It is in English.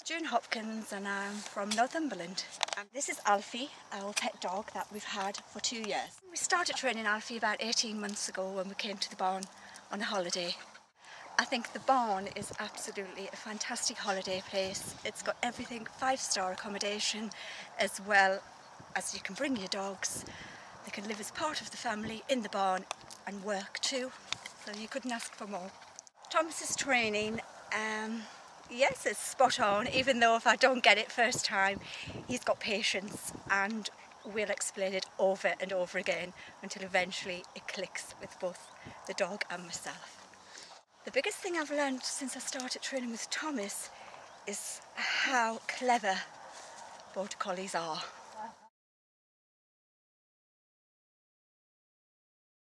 It's June Hopkins and I'm from Northumberland. And this is Alfie, our pet dog that we've had for two years. We started training Alfie about 18 months ago when we came to the barn on a holiday. I think the barn is absolutely a fantastic holiday place. It's got everything, five star accommodation, as well as you can bring your dogs. They can live as part of the family in the barn and work too. So you couldn't ask for more. Thomas's training, um, yes, it's spot on, even though if I don't get it first time, he's got patience and we'll explain it over and over again until eventually it clicks with both the dog and myself. The biggest thing I've learned since I started training with Thomas is how clever border collies are.